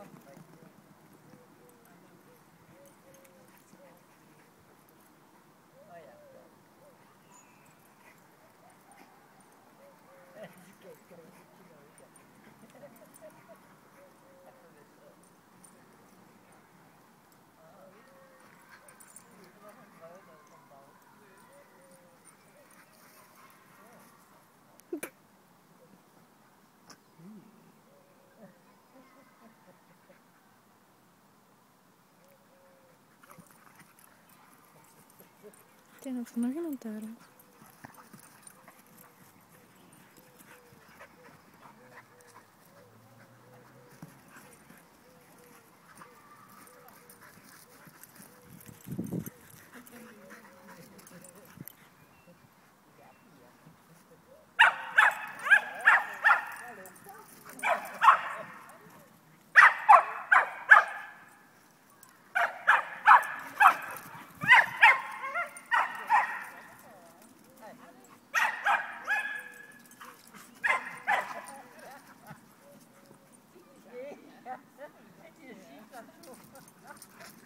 Well, Tem no fundo que não? Yeah.